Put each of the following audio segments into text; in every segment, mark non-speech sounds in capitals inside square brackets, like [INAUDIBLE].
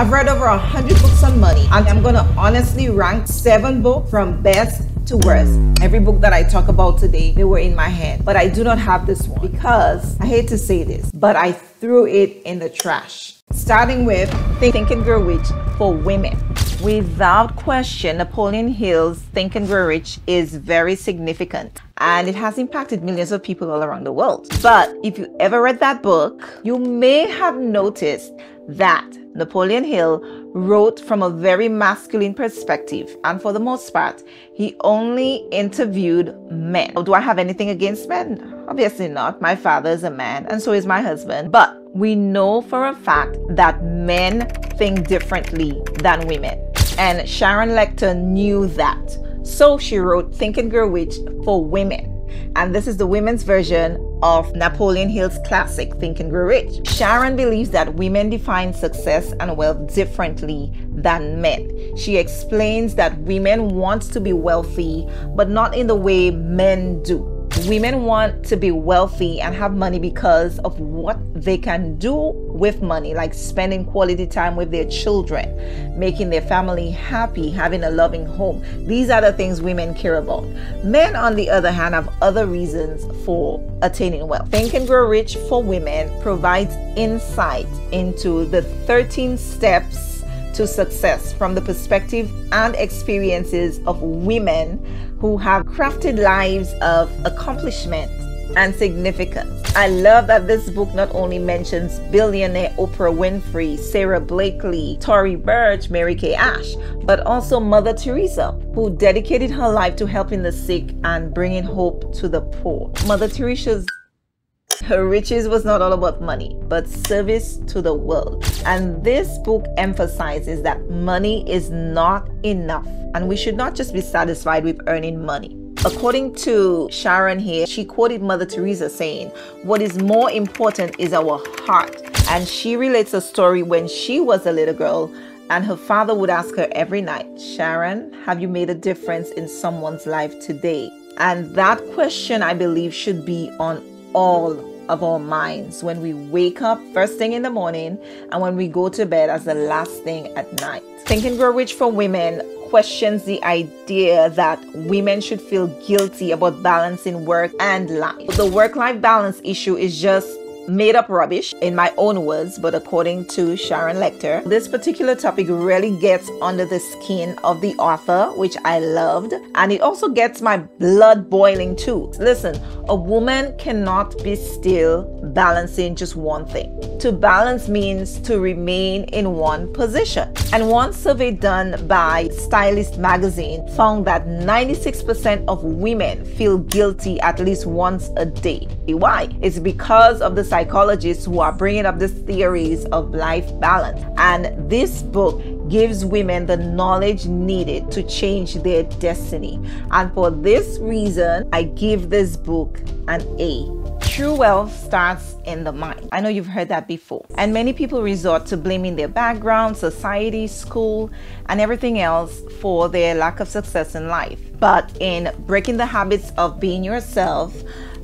I've read over a hundred books on money, and I'm gonna honestly rank seven books from best to worst. Every book that I talk about today, they were in my hand, but I do not have this one because I hate to say this, but I threw it in the trash. Starting with Think and Grow Rich for women. Without question, Napoleon Hill's Think and Grow Rich is very significant and it has impacted millions of people all around the world. But if you ever read that book, you may have noticed that Napoleon Hill wrote from a very masculine perspective, and for the most part, he only interviewed men. Do I have anything against men? Obviously not. My father is a man, and so is my husband. But we know for a fact that men think differently than women. And Sharon Lechter knew that. So she wrote Think and Grow Rich for Women. And this is the women's version of Napoleon Hill's classic Think and Grow Rich. Sharon believes that women define success and wealth differently than men. She explains that women want to be wealthy, but not in the way men do. Women want to be wealthy and have money because of what they can do with money, like spending quality time with their children, making their family happy, having a loving home. These are the things women care about. Men, on the other hand, have other reasons for attaining wealth. Think and Grow Rich for Women provides insight into the 13 steps to success from the perspective and experiences of women who have crafted lives of accomplishment and significance. I love that this book not only mentions billionaire Oprah Winfrey, Sara Blakely, Tory Burch, Mary Kay Ash, but also Mother Teresa, who dedicated her life to helping the sick and bringing hope to the poor. Mother Teresa's her riches was not all about money, but service to the world. And this book emphasizes that money is not enough, and we should not just be satisfied with earning money. According to Sharon here, she quoted Mother Teresa saying, What is more important is our heart. And she relates a story when she was a little girl and her father would ask her every night, Sharon, have you made a difference in someone's life today? And that question, I believe, should be on all of our minds when we wake up first thing in the morning and when we go to bed as the last thing at night. Think and Grow Rich for Women questions the idea that women should feel guilty about balancing work and life. The work life balance issue is just made up rubbish in my own words, but according to Sharon Lechter, this particular topic really gets under the skin of the author, which I loved, and it also gets my blood boiling too. Listen, a woman cannot be still balancing just one thing. To balance means to remain in one position. And one survey done by Stylist magazine found that 96% of women feel guilty at least once a day. Why? It's because of the psychologists who are bringing up these theories of life balance. And this book gives women the knowledge needed to change their destiny. And for this reason, I give this book an A. True wealth starts in the mind. I know you've heard that before. And many people resort to blaming their background, society, school, and everything else for their lack of success in life. But in breaking the habits of being yourself,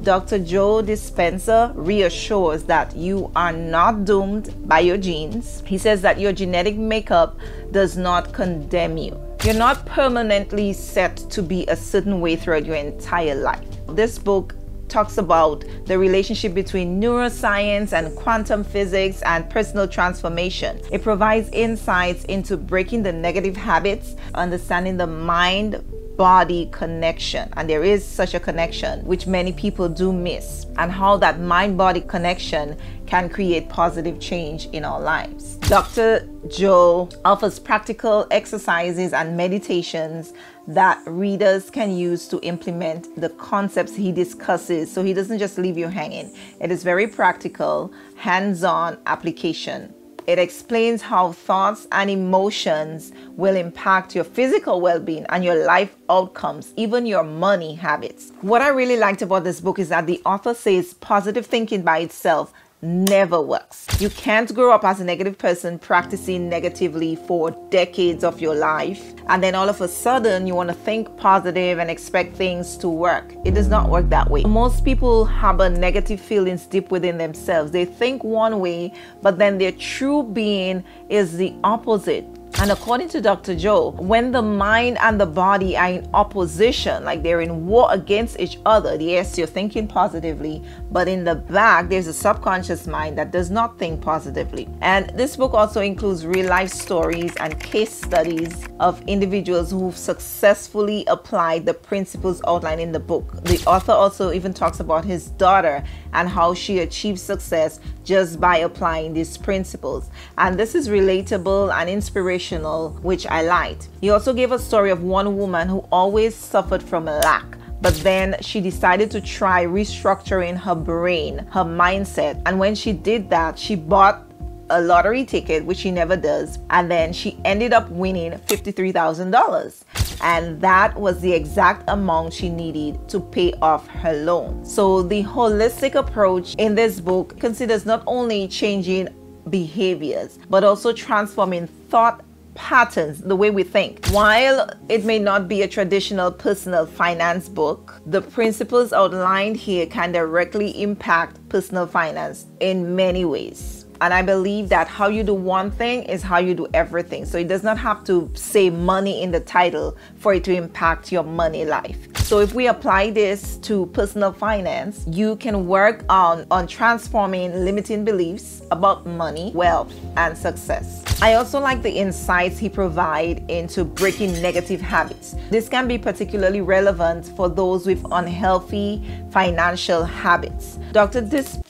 Dr. Joe Dispenza reassures that you are not doomed by your genes. He says that your genetic makeup does not condemn you. You're not permanently set to be a certain way throughout your entire life. This book talks about the relationship between neuroscience and quantum physics and personal transformation. It provides insights into breaking the negative habits, understanding the mind body connection and there is such a connection which many people do miss and how that mind body connection can create positive change in our lives. Dr. Joe offers practical exercises and meditations that readers can use to implement the concepts he discusses so he doesn't just leave you hanging. It is very practical, hands-on application. It explains how thoughts and emotions will impact your physical well being and your life outcomes, even your money habits. What I really liked about this book is that the author says positive thinking by itself never works. You can't grow up as a negative person practicing negatively for decades of your life and then all of a sudden you want to think positive and expect things to work. It does not work that way. Most people harbor negative feelings deep within themselves. They think one way, but then their true being is the opposite. And according to Dr. Joe, when the mind and the body are in opposition, like they're in war against each other, yes, you're thinking positively, but in the back, there's a subconscious mind that does not think positively. And this book also includes real life stories and case studies of individuals who've successfully applied the principles outlined in the book. The author also even talks about his daughter and how she achieved success just by applying these principles. And this is relatable and inspirational, which I liked. He also gave a story of one woman who always suffered from lack but then she decided to try restructuring her brain, her mindset. And when she did that, she bought a lottery ticket, which she never does, and then she ended up winning $53,000. And that was the exact amount she needed to pay off her loan. So, the holistic approach in this book considers not only changing behaviors, but also transforming thought patterns, the way we think. While it may not be a traditional personal finance book, the principles outlined here can directly impact personal finance in many ways. And I believe that how you do one thing is how you do everything. So it does not have to say money in the title for it to impact your money life. So if we apply this to personal finance, you can work on, on transforming limiting beliefs about money, wealth, and success. I also like the insights he provides into breaking negative habits. This can be particularly relevant for those with unhealthy financial habits. Dr.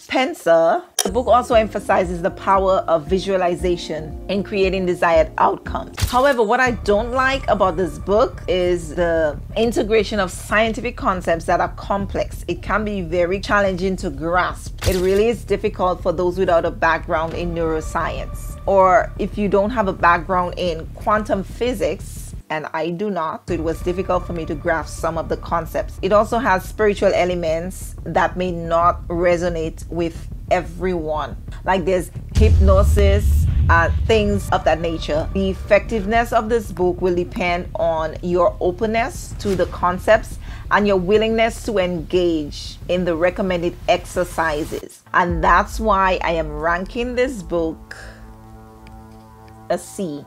Dispenza the book also emphasizes the power of visualization in creating desired outcomes. However, what I don't like about this book is the integration of scientific concepts that are complex. It can be very challenging to grasp. It really is difficult for those without a background in neuroscience. Or if you don't have a background in quantum physics, and I do not. So it was difficult for me to grasp some of the concepts. It also has spiritual elements that may not resonate with everyone. Like there's hypnosis, uh, things of that nature. The effectiveness of this book will depend on your openness to the concepts and your willingness to engage in the recommended exercises. And that's why I am ranking this book a C.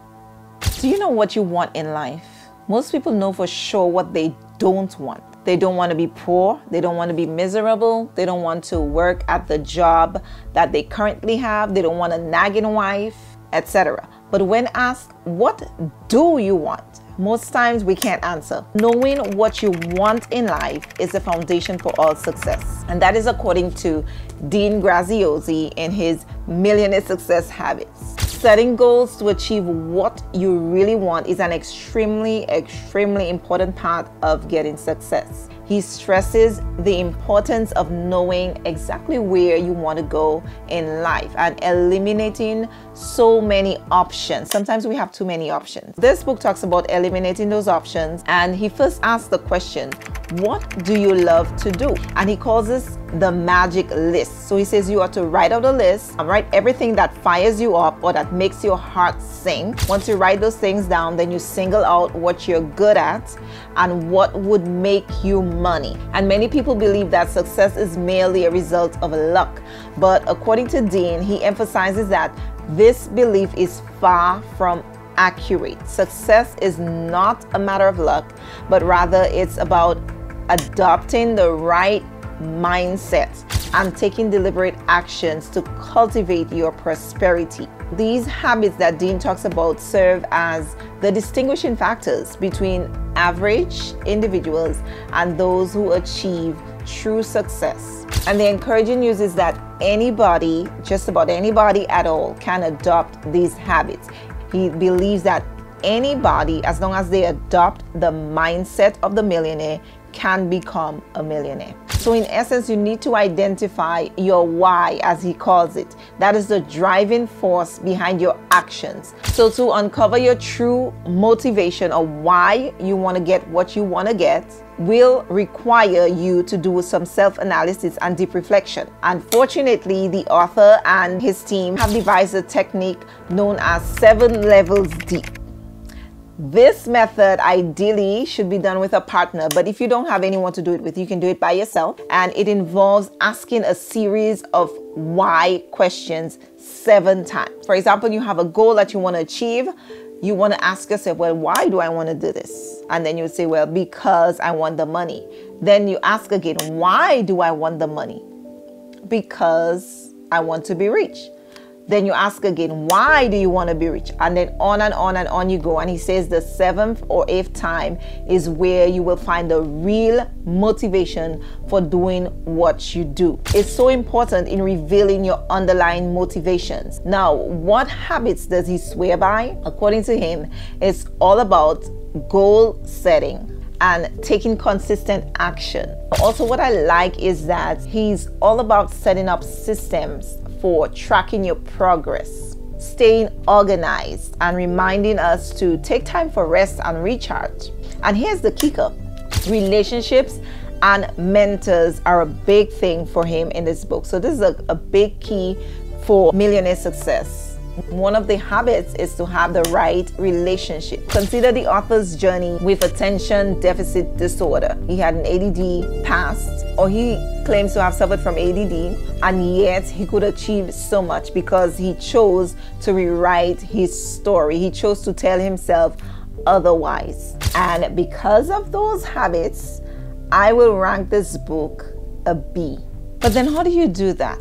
Do you know what you want in life? Most people know for sure what they don't want. They don't want to be poor. They don't want to be miserable. They don't want to work at the job that they currently have. They don't want a nagging wife, etc. But when asked, what do you want? Most times we can't answer. Knowing what you want in life is the foundation for all success. And that is according to Dean Graziosi in his Millionaire Success Habits. Setting goals to achieve what you really want is an extremely, extremely important part of getting success. He stresses the importance of knowing exactly where you want to go in life and eliminating so many options. Sometimes we have too many options. This book talks about eliminating those options and he first asks the question, what do you love to do? And he calls this the magic list. So he says you are to write out a list and write everything that fires you up or that makes your heart sing. Once you write those things down, then you single out what you're good at and what would make you money. And many people believe that success is merely a result of luck. But according to Dean, he emphasizes that this belief is far from accurate. Success is not a matter of luck, but rather it's about adopting the right mindset and taking deliberate actions to cultivate your prosperity. These habits that Dean talks about serve as the distinguishing factors between average individuals and those who achieve true success. And the encouraging news is that anybody, just about anybody at all, can adopt these habits. He believes that anybody, as long as they adopt the mindset of the millionaire, can become a millionaire. So, in essence, you need to identify your why, as he calls it. That is the driving force behind your actions. So, to uncover your true motivation or why you want to get what you want to get, will require you to do some self analysis and deep reflection. Unfortunately, the author and his team have devised a technique known as seven levels deep. This method ideally should be done with a partner, but if you don't have anyone to do it with, you can do it by yourself. And it involves asking a series of why questions seven times. For example, you have a goal that you want to achieve. You want to ask yourself, well, why do I want to do this? And then you say, well, because I want the money. Then you ask again, why do I want the money? Because I want to be rich. Then you ask again, why do you want to be rich? And then on and on and on you go. And he says the seventh or eighth time is where you will find the real motivation for doing what you do. It's so important in revealing your underlying motivations. Now, what habits does he swear by? According to him, it's all about goal setting and taking consistent action. Also, what I like is that he's all about setting up systems for tracking your progress, staying organized, and reminding us to take time for rest and recharge. And here's the kicker relationships and mentors are a big thing for him in this book. So, this is a, a big key for millionaire success. One of the habits is to have the right relationship. Consider the author's journey with attention deficit disorder. He had an ADD past, or he claims to have suffered from ADD, and yet he could achieve so much because he chose to rewrite his story. He chose to tell himself otherwise. And because of those habits, I will rank this book a B. But then, how do you do that?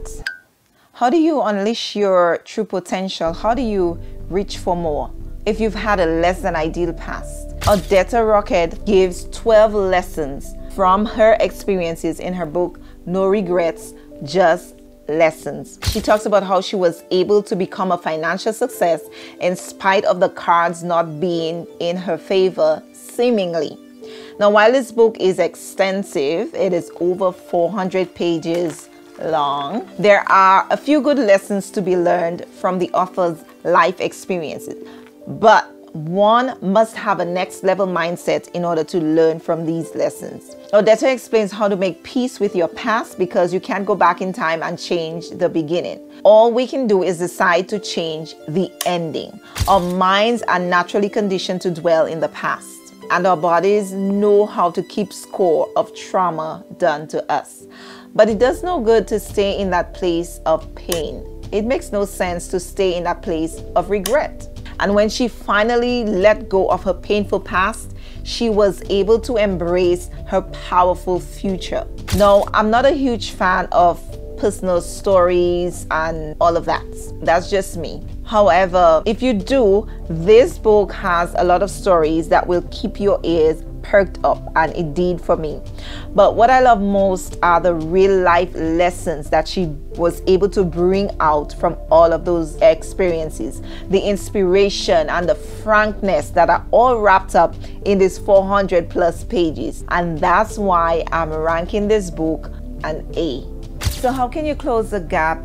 How do you unleash your true potential? How do you reach for more if you've had a less than ideal past? Odetta Rockhead gives 12 lessons from her experiences in her book, No Regrets, Just Lessons. She talks about how she was able to become a financial success in spite of the cards not being in her favor, seemingly. Now, while this book is extensive, it is over 400 pages long, there are a few good lessons to be learned from the author's life experiences. But one must have a next level mindset in order to learn from these lessons. Odetta explains how to make peace with your past because you can't go back in time and change the beginning. All we can do is decide to change the ending. Our minds are naturally conditioned to dwell in the past, and our bodies know how to keep score of trauma done to us. But it does no good to stay in that place of pain. It makes no sense to stay in that place of regret. And when she finally let go of her painful past, she was able to embrace her powerful future. No, I'm not a huge fan of personal stories and all of that. That's just me. However, if you do, this book has a lot of stories that will keep your ears perked up, and it did for me. But what I love most are the real life lessons that she was able to bring out from all of those experiences, the inspiration and the frankness that are all wrapped up in these 400 plus pages. And that's why I'm ranking this book an A. So, how can you close the gap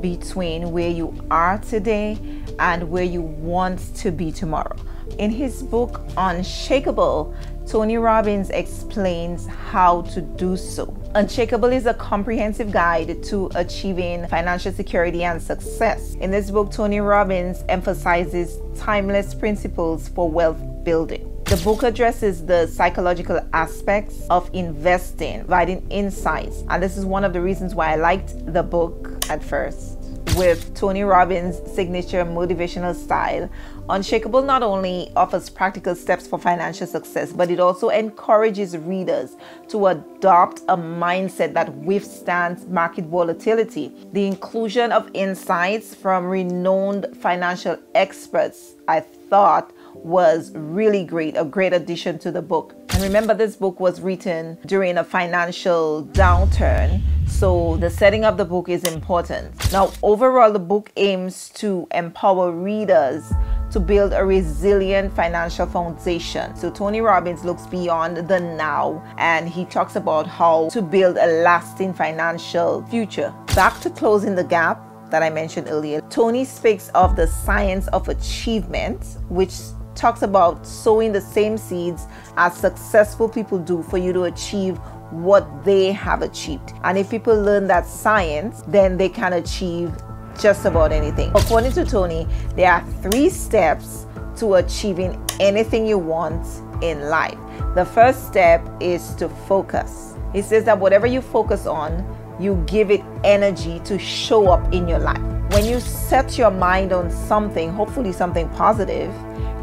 between where you are today and where you want to be tomorrow? In his book Unshakable, Tony Robbins explains how to do so. Unshakable is a comprehensive guide to achieving financial security and success. In this book, Tony Robbins emphasizes timeless principles for wealth building. The book addresses the psychological aspects of investing, providing insights. And this is one of the reasons why I liked the book at first with Tony Robbins' signature motivational style, Unshakable not only offers practical steps for financial success, but it also encourages readers to adopt a mindset that withstands market volatility. The inclusion of insights from renowned financial experts, I thought, was really great, a great addition to the book. And remember, this book was written during a financial downturn. So the setting of the book is important. Now, overall, the book aims to empower readers to build a resilient financial foundation. So Tony Robbins looks beyond the now and he talks about how to build a lasting financial future. Back to closing the gap that I mentioned earlier. Tony speaks of the science of achievement, which talks about sowing the same seeds as successful people do for you to achieve what they have achieved. And if people learn that science, then they can achieve just about anything. According to Tony, there are three steps to achieving anything you want in life. The first step is to focus. He says that whatever you focus on, you give it energy to show up in your life. When you set your mind on something, hopefully something positive,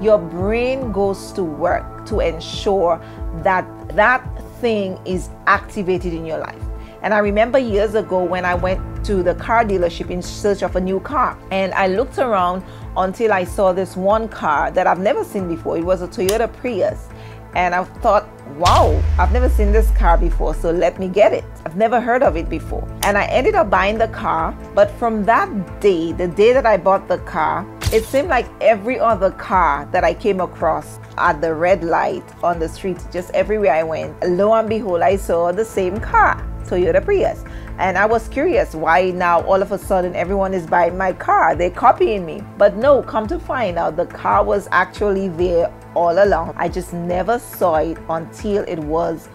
your brain goes to work to ensure that that thing is activated in your life. And I remember years ago when I went to the car dealership in search of a new car. And I looked around until I saw this one car that I've never seen before. It was a Toyota Prius. And I thought, wow, I've never seen this car before, so let me get it. I've never heard of it before. And I ended up buying the car. But from that day, the day that I bought the car, it seemed like every other car that I came across at the red light on the street, just everywhere I went, lo and behold, I saw the same car, Toyota Prius. And I was curious why now all of a sudden everyone is buying my car. They're copying me. But no, come to find out the car was actually there all along. I just never saw it until it was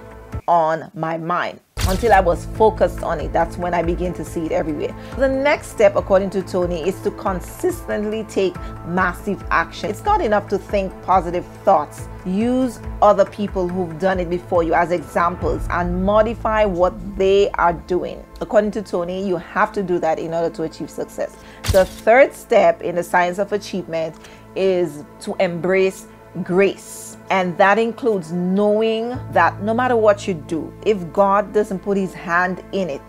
on my mind until I was focused on it. That's when I began to see it everywhere. The next step, according to Tony, is to consistently take massive action. It's not enough to think positive thoughts. Use other people who've done it before you as examples and modify what they are doing. According to Tony, you have to do that in order to achieve success. The third step in the science of achievement is to embrace grace and that includes knowing that no matter what you do, if God doesn't put his hand in it,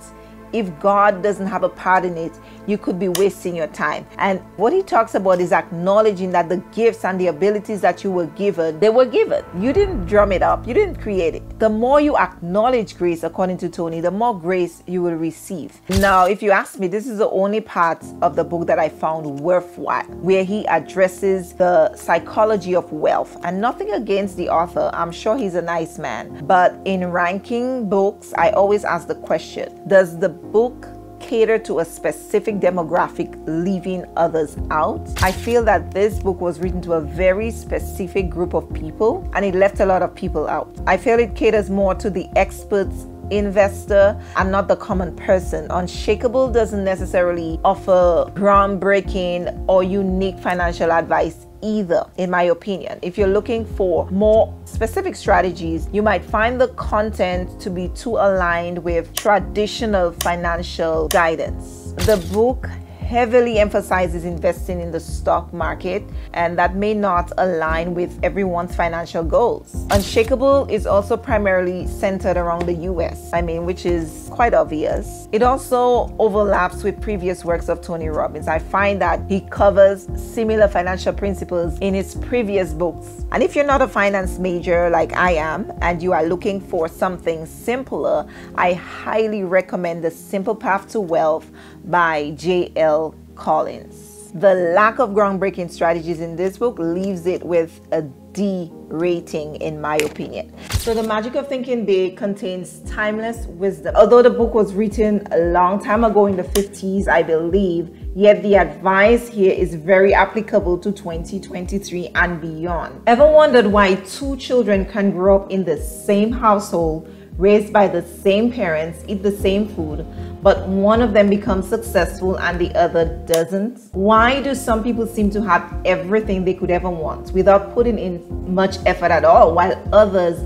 if God doesn't have a part in it, you could be wasting your time. And what he talks about is acknowledging that the gifts and the abilities that you were given, they were given. You didn't drum it up, you didn't create it. The more you acknowledge grace, according to Tony, the more grace you will receive. Now, if you ask me, this is the only part of the book that I found worthwhile, where he addresses the psychology of wealth. And nothing against the author, I'm sure he's a nice man. But in ranking books, I always ask the question Does the book cater to a specific demographic, leaving others out. I feel that this book was written to a very specific group of people and it left a lot of people out. I feel it caters more to the experts investor and not the common person. Unshakable doesn't necessarily offer groundbreaking or unique financial advice either, in my opinion. If you're looking for more specific strategies, you might find the content to be too aligned with traditional financial guidance. The book heavily emphasizes investing in the stock market, and that may not align with everyone's financial goals. Unshakable is also primarily centered around the US, I mean, which is quite obvious. It also overlaps with previous works of Tony Robbins. I find that he covers similar financial principles in his previous books. And if you're not a finance major like I am, and you are looking for something simpler, I highly recommend The Simple Path to Wealth by J.L. Collins. The lack of groundbreaking strategies in this book leaves it with a D rating, in my opinion. So, The Magic of Thinking Big contains timeless wisdom. Although the book was written a long time ago in the 50s, I believe, yet the advice here is very applicable to 2023 and beyond. Ever wondered why two children can grow up in the same household? Raised by the same parents, eat the same food, but one of them becomes successful and the other doesn't? Why do some people seem to have everything they could ever want without putting in much effort at all, while others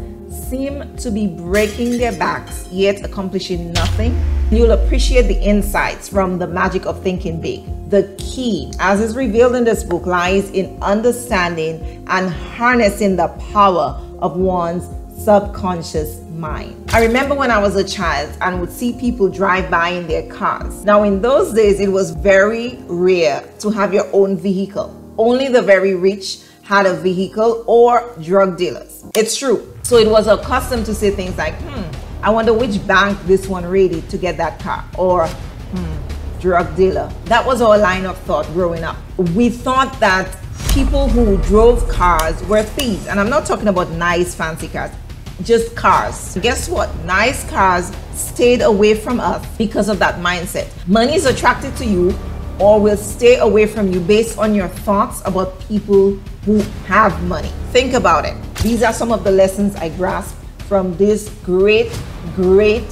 seem to be breaking their backs yet accomplishing nothing? You'll appreciate the insights from the magic of thinking big. The key, as is revealed in this book, lies in understanding and harnessing the power of one's subconscious mind. I remember when I was a child and would see people drive by in their cars. Now, in those days, it was very rare to have your own vehicle. Only the very rich had a vehicle or drug dealers. It's true. So it was a custom to say things like, hmm, I wonder which bank this one raided to get that car. Or, hmm, drug dealer. That was our line of thought growing up. We thought that people who drove cars were thieves. And I'm not talking about nice, fancy cars, just cars. Guess what? Nice cars stayed away from us because of that mindset. Money is attracted to you or will stay away from you based on your thoughts about people who have money. Think about it. These are some of the lessons I grasped from this great, great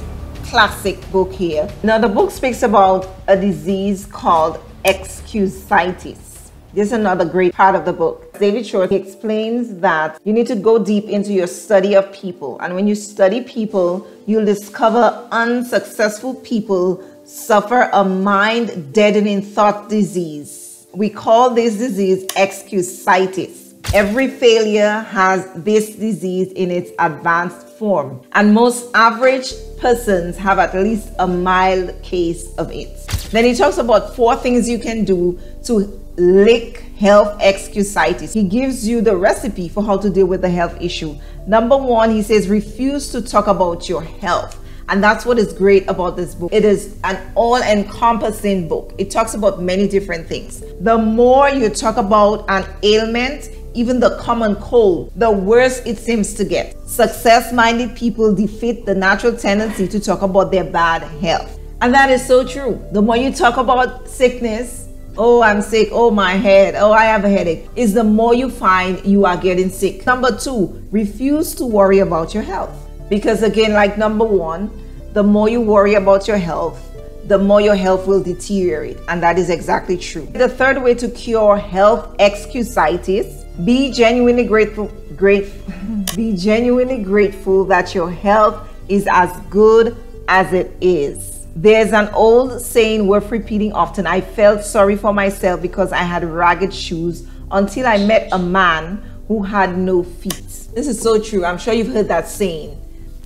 classic book here. Now, the book speaks about a disease called excusitis. This is another great part of the book. David Schwartz explains that you need to go deep into your study of people. And when you study people, you'll discover unsuccessful people suffer a mind deadening thought disease. We call this disease excusitis. Every failure has this disease in its advanced form, and most average persons have at least a mild case of it. Then he talks about four things you can do to lick health excusitis. He gives you the recipe for how to deal with the health issue. Number one, he says refuse to talk about your health. And that's what is great about this book. It is an all encompassing book. It talks about many different things. The more you talk about an ailment, even the common cold, the worse it seems to get. Success minded people defeat the natural tendency to talk about their bad health. And that is so true. The more you talk about sickness, oh, I'm sick, oh, my head, oh, I have a headache, is the more you find you are getting sick. Number two, refuse to worry about your health. Because again, like number one, the more you worry about your health, the more your health will deteriorate. And that is exactly true. The third way to cure health excusitis, be genuinely grateful, great, [LAUGHS] be genuinely grateful that your health is as good as it is. There's an old saying worth repeating often. I felt sorry for myself because I had ragged shoes until I met a man who had no feet. This is so true. I'm sure you've heard that saying.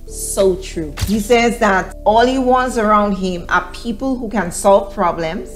So true. He says that all he wants around him are people who can solve problems,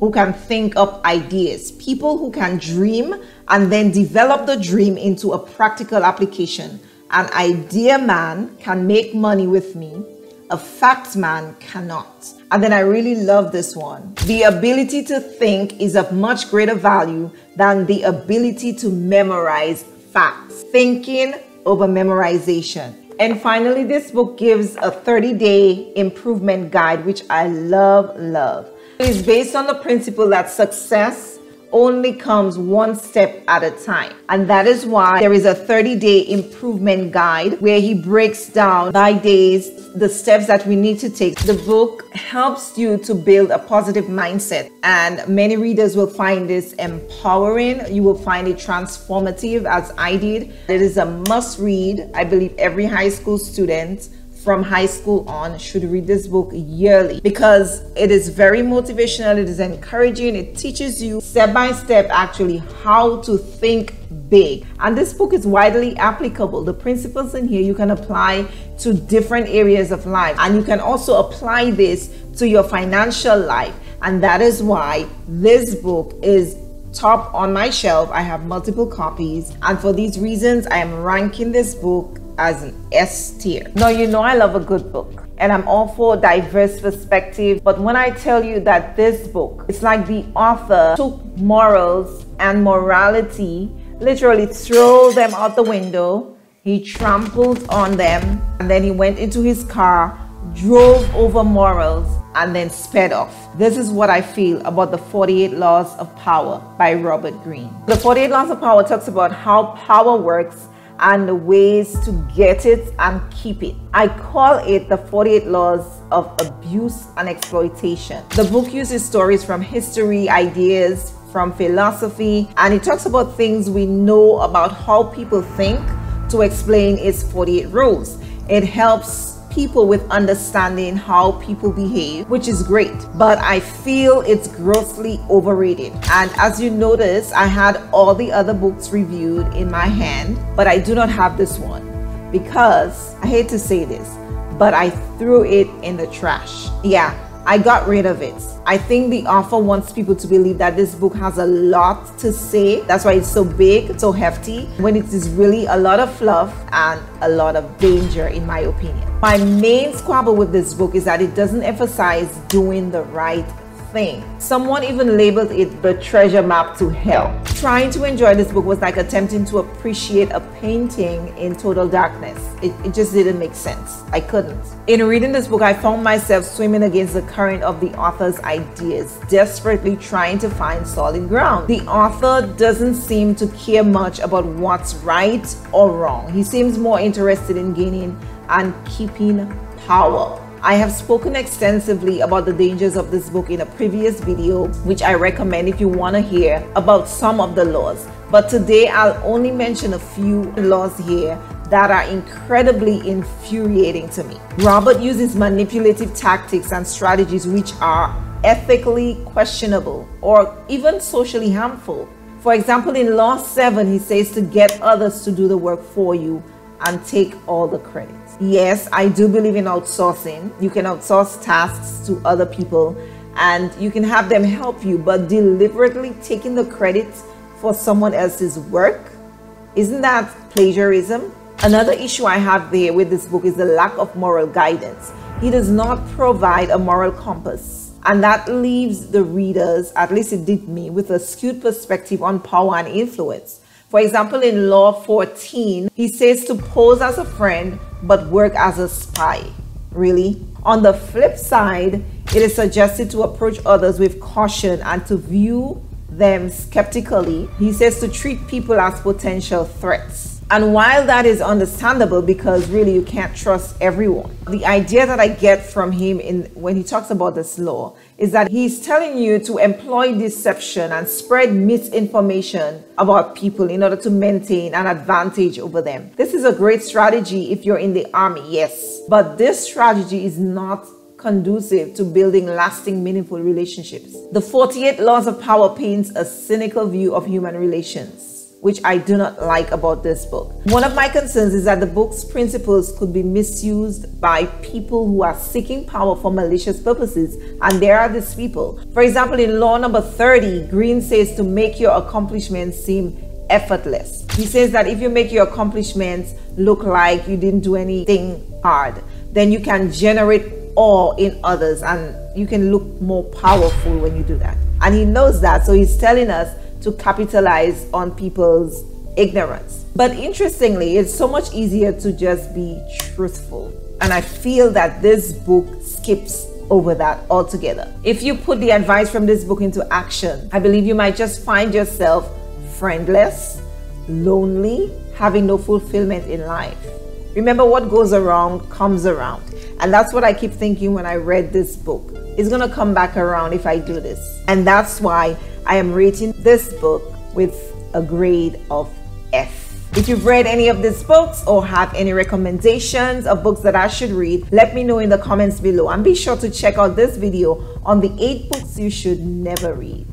who can think up ideas, people who can dream and then develop the dream into a practical application. An idea man can make money with me a fact man cannot. And then I really love this one. The ability to think is of much greater value than the ability to memorize facts. Thinking over memorization. And finally, this book gives a 30 day improvement guide, which I love, love. It is based on the principle that success only comes one step at a time. And that is why there is a 30 day improvement guide where he breaks down by days the steps that we need to take. The book helps you to build a positive mindset, and many readers will find this empowering. You will find it transformative, as I did. It is a must read. I believe every high school student from high school on should read this book yearly because it is very motivational, it is encouraging, it teaches you step by step actually how to think big. And this book is widely applicable. The principles in here you can apply to different areas of life, and you can also apply this to your financial life. And that is why this book is top on my shelf. I have multiple copies, and for these reasons, I am ranking this book as an S tier. Now, you know I love a good book and I'm all for diverse perspective. But when I tell you that this book, it's like the author took morals and morality, literally threw them out the window. He trampled on them and then he went into his car, drove over morals, and then sped off. This is what I feel about the 48 Laws of Power by Robert Greene. The 48 Laws of Power talks about how power works and the ways to get it and keep it. I call it the 48 Laws of Abuse and Exploitation. The book uses stories from history, ideas, from philosophy, and it talks about things we know about how people think to explain its 48 rules. It helps people with understanding how people behave, which is great. But I feel it's grossly overrated. And as you notice, I had all the other books reviewed in my hand, but I do not have this one because I hate to say this, but I threw it in the trash. Yeah, I got rid of it. I think the author wants people to believe that this book has a lot to say. That's why it's so big, so hefty, when it is really a lot of fluff and a lot of danger, in my opinion. My main squabble with this book is that it doesn't emphasize doing the right thing. Someone even labeled it the treasure map to hell. Trying to enjoy this book was like attempting to appreciate a painting in total darkness. It, it just didn't make sense. I couldn't. In reading this book, I found myself swimming against the current of the author's ideas, desperately trying to find solid ground. The author doesn't seem to care much about what's right or wrong. He seems more interested in gaining and keeping power. I have spoken extensively about the dangers of this book in a previous video, which I recommend if you want to hear about some of the laws. But today I'll only mention a few laws here that are incredibly infuriating to me. Robert uses manipulative tactics and strategies which are ethically questionable or even socially harmful. For example, in Law 7, he says to get others to do the work for you and take all the credit. Yes, I do believe in outsourcing. You can outsource tasks to other people and you can have them help you, but deliberately taking the credit for someone else's work, isn't that plagiarism? Another issue I have there with this book is the lack of moral guidance. He does not provide a moral compass. And that leaves the readers, at least it did me, with a skewed perspective on power and influence. For example, in Law 14, he says to pose as a friend but work as a spy. Really? On the flip side, it is suggested to approach others with caution and to view them skeptically. He says to treat people as potential threats. And while that is understandable because really you can't trust everyone, the idea that I get from him in when he talks about this law is that he's telling you to employ deception and spread misinformation about people in order to maintain an advantage over them. This is a great strategy if you're in the army, yes. But this strategy is not conducive to building lasting, meaningful relationships. The 48 Laws of Power paints a cynical view of human relations which I do not like about this book. One of my concerns is that the book's principles could be misused by people who are seeking power for malicious purposes, and there are these people. For example, in law number 30, Greene says to make your accomplishments seem effortless. He says that if you make your accomplishments look like you didn't do anything hard, then you can generate awe in others and you can look more powerful when you do that. And he knows that, so he's telling us to capitalize on people's ignorance. But interestingly, it's so much easier to just be truthful. And I feel that this book skips over that altogether. If you put the advice from this book into action, I believe you might just find yourself friendless, lonely, having no fulfillment in life. Remember, what goes around comes around. And that's what I keep thinking when I read this book. It's to come back around if I do this. And that's why I am rating this book with a grade of F. If you've read any of these books or have any recommendations of books that I should read, let me know in the comments below. And be sure to check out this video on the 8 books you should never read.